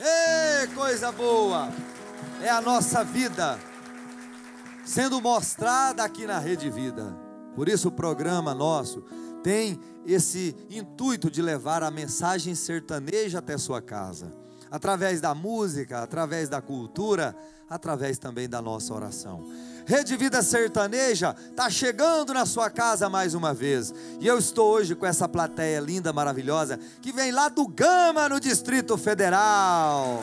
Ei, coisa boa! É a nossa vida sendo mostrada aqui na Rede Vida. Por isso o programa nosso tem esse intuito de levar a mensagem sertaneja até sua casa, através da música, através da cultura, através também da nossa oração. Rede Vida Sertaneja está chegando na sua casa mais uma vez. E eu estou hoje com essa plateia linda, maravilhosa, que vem lá do Gama, no Distrito Federal.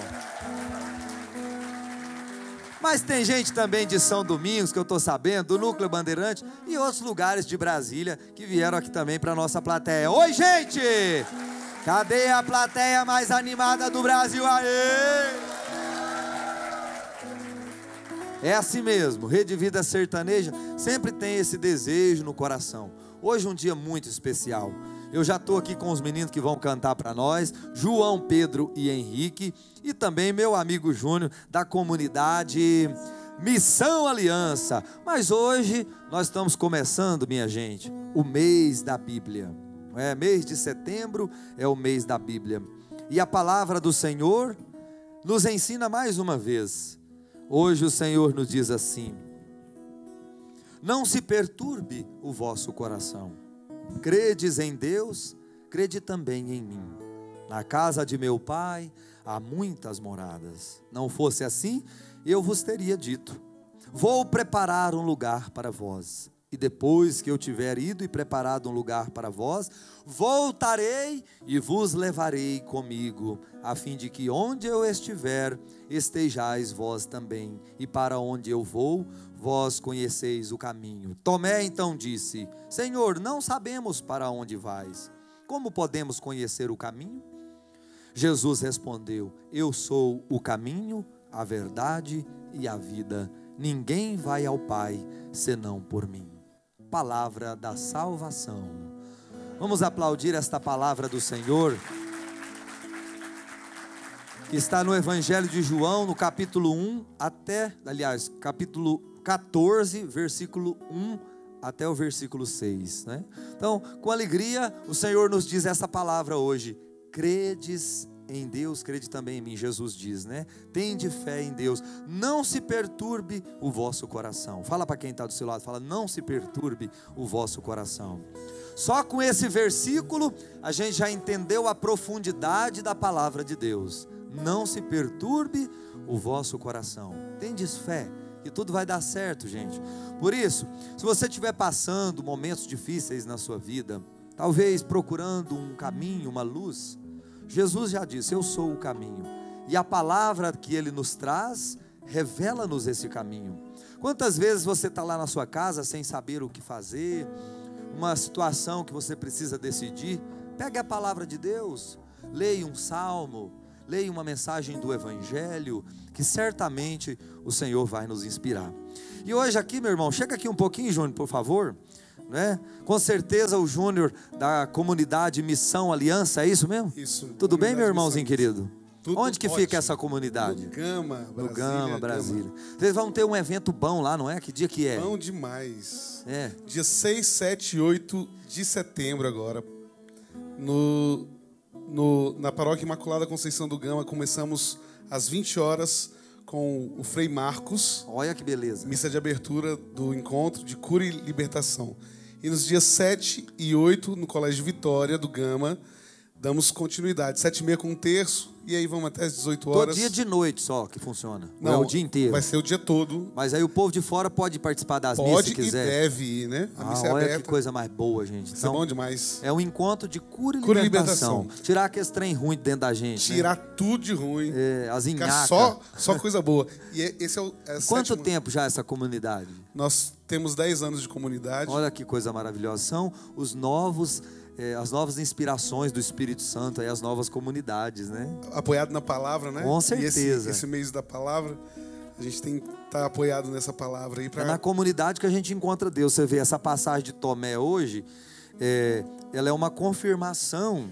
Mas tem gente também de São Domingos, que eu estou sabendo, do Núcleo Bandeirante e outros lugares de Brasília que vieram aqui também para nossa plateia. Oi, gente! Cadê a plateia mais animada do Brasil? Aê! É assim mesmo, Rede Vida Sertaneja sempre tem esse desejo no coração. Hoje é um dia muito especial. Eu já estou aqui com os meninos que vão cantar para nós, João, Pedro e Henrique, e também meu amigo Júnior, da comunidade Missão Aliança. Mas hoje nós estamos começando, minha gente, o mês da Bíblia. É, mês de setembro é o mês da Bíblia. E a palavra do Senhor nos ensina mais uma vez. Hoje o Senhor nos diz assim: Não se perturbe o vosso coração. Credes em Deus, crede também em mim. Na casa de meu pai há muitas moradas. Não fosse assim, eu vos teria dito: Vou preparar um lugar para vós. E depois que eu tiver ido e preparado um lugar para vós, voltarei e vos levarei comigo, a fim de que onde eu estiver, estejais vós também. E para onde eu vou, vós conheceis o caminho. Tomé então disse: Senhor, não sabemos para onde vais. Como podemos conhecer o caminho? Jesus respondeu: Eu sou o caminho, a verdade e a vida. Ninguém vai ao Pai senão por mim palavra da salvação. Vamos aplaudir esta palavra do Senhor, que está no Evangelho de João, no capítulo 1 até, aliás, capítulo 14, versículo 1 até o versículo 6, né? Então, com alegria, o Senhor nos diz essa palavra hoje: credes em Deus, crede também em mim, Jesus diz, né? Tende fé em Deus, não se perturbe o vosso coração. Fala para quem está do seu lado, fala, não se perturbe o vosso coração. Só com esse versículo a gente já entendeu a profundidade da palavra de Deus. Não se perturbe o vosso coração. Tendes fé que tudo vai dar certo, gente. Por isso, se você estiver passando momentos difíceis na sua vida, talvez procurando um caminho, uma luz, Jesus já disse: Eu sou o caminho. E a palavra que ele nos traz revela-nos esse caminho. Quantas vezes você está lá na sua casa sem saber o que fazer, uma situação que você precisa decidir? Pegue a palavra de Deus, leia um salmo, leia uma mensagem do Evangelho, que certamente o Senhor vai nos inspirar. E hoje aqui, meu irmão, chega aqui um pouquinho, Júnior, por favor. Né? Com certeza o Júnior da comunidade Missão Aliança, é isso mesmo? Isso. Tudo bem, meu irmãozinho querido? Tudo Onde que ótimo. fica essa comunidade? No Gama, Brasília. No Gama, Brasília. Gama. Vocês vão ter um evento bom lá, não é? Que dia que é? Bom demais. É. Dia 6, 7 e 8 de setembro agora. No, no, na Paróquia Imaculada Conceição do Gama, começamos às 20 horas com o Frei Marcos, Olha que beleza. missa de abertura do encontro de cura e libertação. E nos dias 7 e 8, no Colégio Vitória do Gama, damos continuidade. 7 e meia com um terço, e aí vamos até às 18 Todo horas. dia de noite só que funciona. Não, é o dia inteiro. Vai ser o dia todo. Mas aí o povo de fora pode participar das missas Pode se e quiser. deve ir, né? A Ah, missa é olha aberta. que coisa mais boa, gente. Isso é Então, bom demais. é um encontro de cura e Cura e libertação. libertação. Tirar aquele trem ruim de dentro da gente. né? Tirar tudo de ruim. É, as inhacas. só, só coisa boa. E é- esse é o é Quanto sétima- tempo já essa comunidade? Nós temos 10 anos de comunidade. Olha que coisa maravilhosa. São os novos, eh, as novas inspirações do Espírito Santo e as novas comunidades, né? apoiado na palavra, né? Com E esse, certeza. esse mês da palavra, A gente tem que estar tá apoiado nessa palavra aí. Pra... É na comunidade que a gente encontra Deus. Você vê essa passagem de Tomé hoje, é, ela é uma confirmação.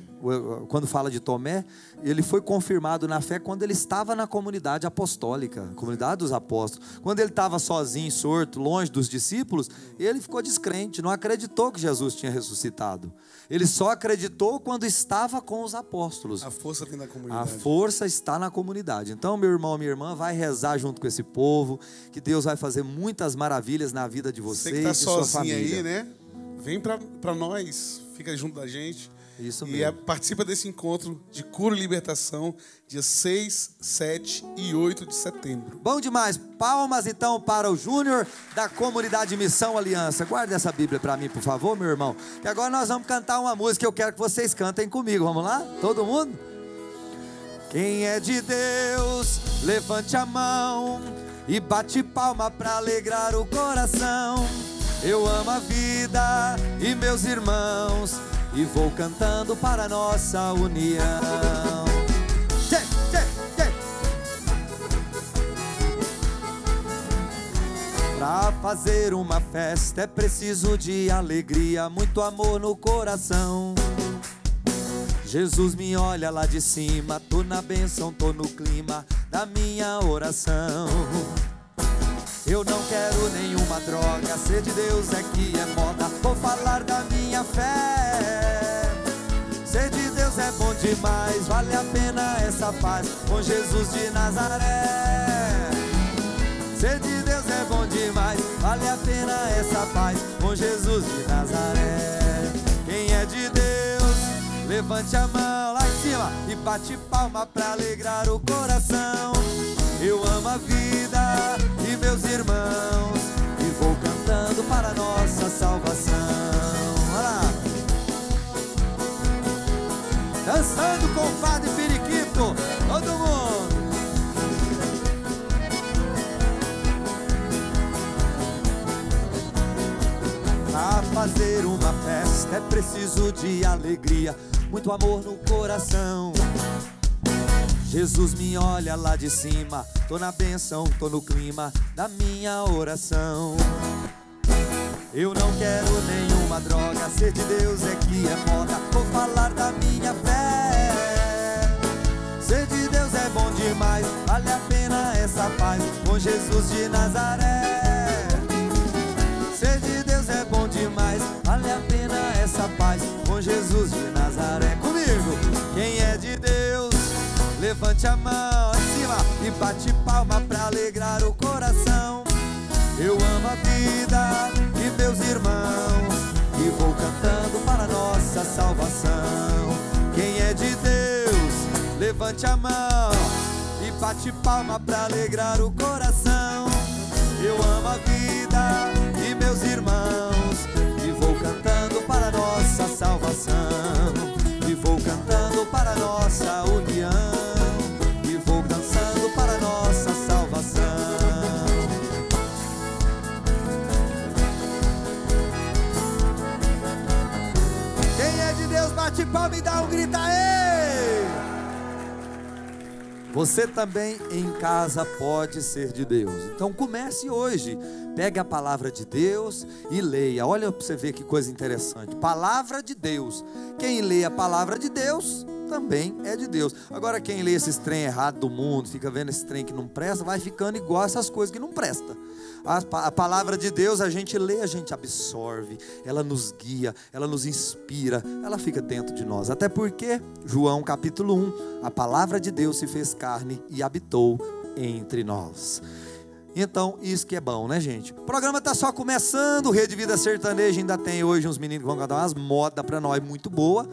Quando fala de Tomé, ele foi confirmado na fé quando ele estava na comunidade apostólica, comunidade dos apóstolos. Quando ele estava sozinho, sorto, longe dos discípulos, ele ficou descrente, não acreditou que Jesus tinha ressuscitado. Ele só acreditou quando estava com os apóstolos. A força vem da comunidade. A força está na comunidade. Então, meu irmão, minha irmã, vai rezar junto com esse povo, que Deus vai fazer muitas maravilhas na vida de vocês Você que tá e de sua sozinho família. aí, né? Vem para nós, fica junto da gente. Isso e mesmo. é, participa desse encontro de cura e libertação, dia 6, 7 e 8 de setembro. Bom demais. Palmas então para o Júnior da comunidade Missão Aliança. Guarda essa Bíblia para mim, por favor, meu irmão. Que agora nós vamos cantar uma música. Eu quero que vocês cantem comigo. Vamos lá? Todo mundo? Quem é de Deus, levante a mão e bate palma para alegrar o coração. Eu amo a vida e meus irmãos e vou cantando para nossa união. Pra fazer uma festa é preciso de alegria, muito amor no coração. Jesus me olha lá de cima, tô na benção, tô no clima da minha oração. Eu não quero nenhuma droga, ser de Deus é que é moda. Vou falar da minha fé. Ser de Deus é bom demais, vale a pena essa paz com Jesus de Nazaré. Ser de Deus é bom demais, vale a pena essa paz com Jesus de Nazaré. Quem é de Deus, levante a mão lá em cima e bate palma pra alegrar o coração. Eu amo a vida e meus irmãos e vou cantando para nossa salvação. É preciso de alegria, muito amor no coração. Jesus me olha lá de cima, tô na benção, tô no clima da minha oração. Eu não quero nenhuma droga, ser de Deus é que é moda, vou falar da minha fé. Ser de Deus é bom demais, vale a pena essa paz com Jesus de Nazaré. Levante a mão em cima e bate palma pra alegrar o coração. Eu amo a vida e meus irmãos e vou cantando para nossa salvação. Quem é de Deus, levante a mão e bate palma pra alegrar o coração. Eu amo a vida e meus irmãos e vou cantando para nossa salvação. E vou cantando para nossa união bate palma e dá um grito aí. Você também em casa pode ser de Deus. Então comece hoje. Pegue a palavra de Deus e leia. Olha para você ver que coisa interessante. Palavra de Deus. Quem lê a palavra de Deus também é de Deus. Agora quem lê esses trem errado do mundo, fica vendo esse trem que não presta, vai ficando igual essas coisas que não prestam. A, a, palavra de Deus a gente lê, a gente absorve, ela nos guia, ela nos inspira, ela fica dentro de nós. Até porque, João capítulo 1, a palavra de Deus se fez carne e habitou entre nós. Então, isso que é bom, né, gente? O programa está só começando, Rede Vida Sertaneja ainda tem hoje uns meninos que vão cantar umas modas para nós muito boa.